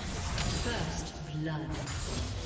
First blood.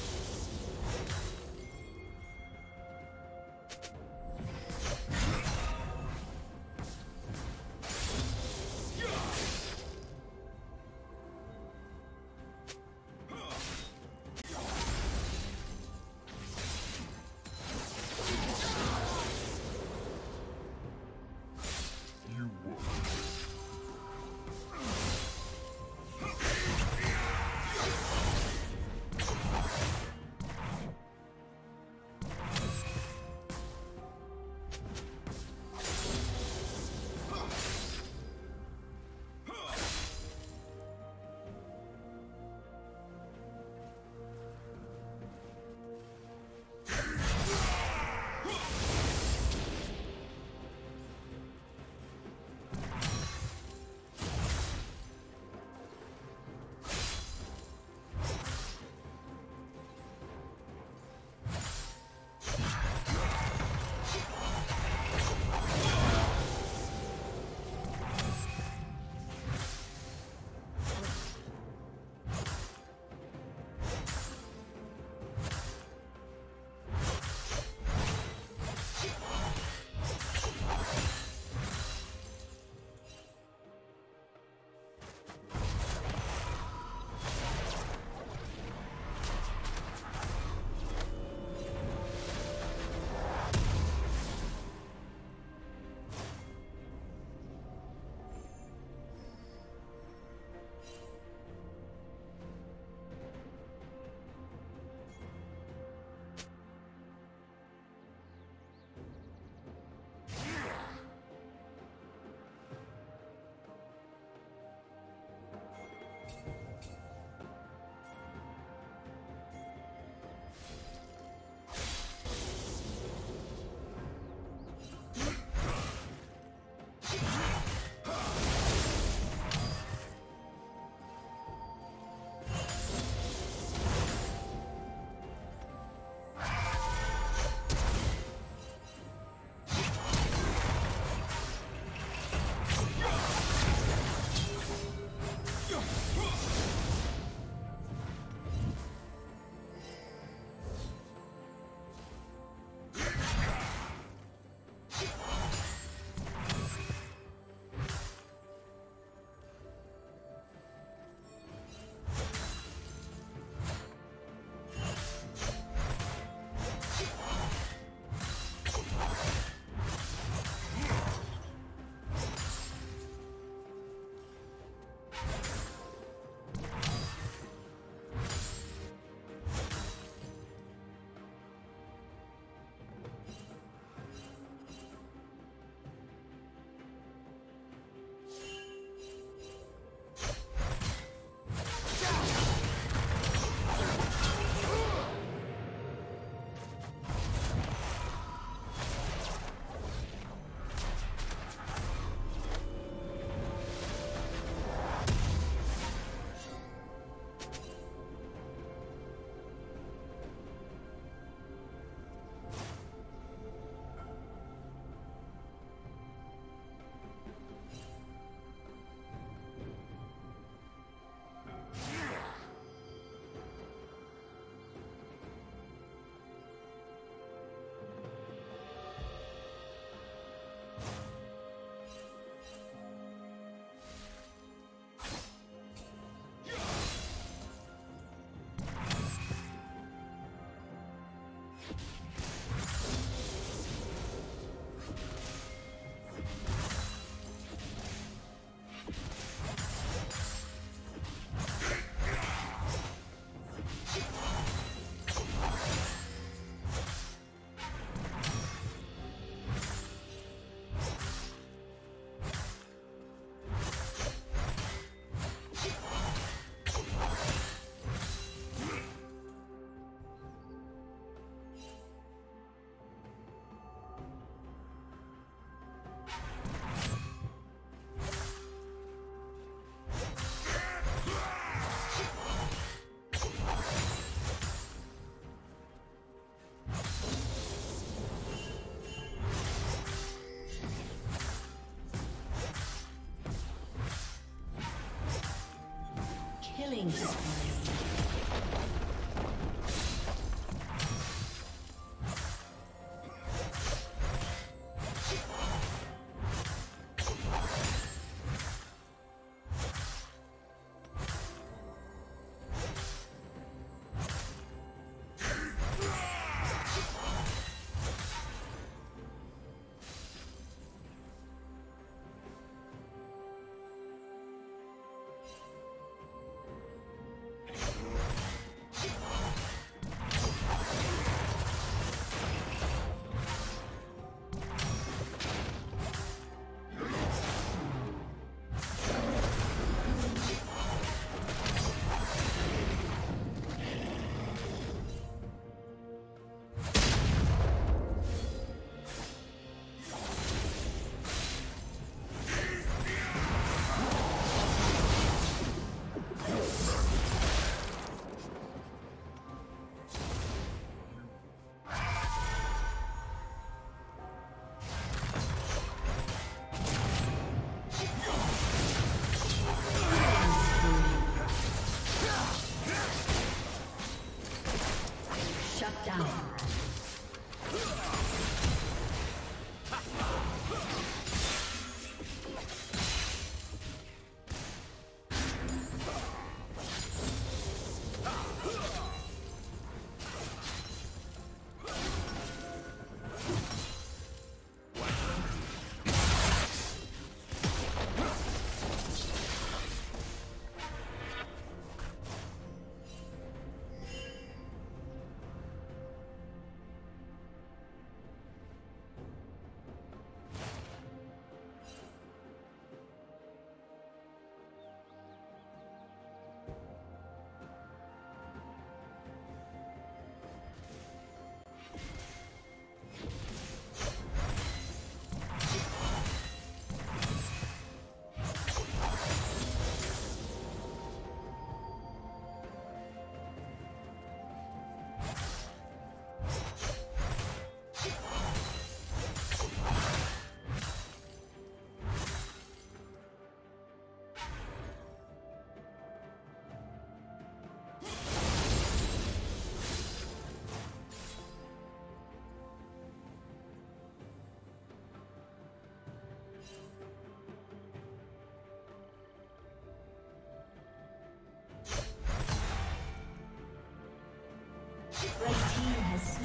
Killing spree.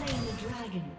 Dragon.